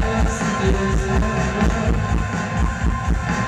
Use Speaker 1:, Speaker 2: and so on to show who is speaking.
Speaker 1: Yes, Thank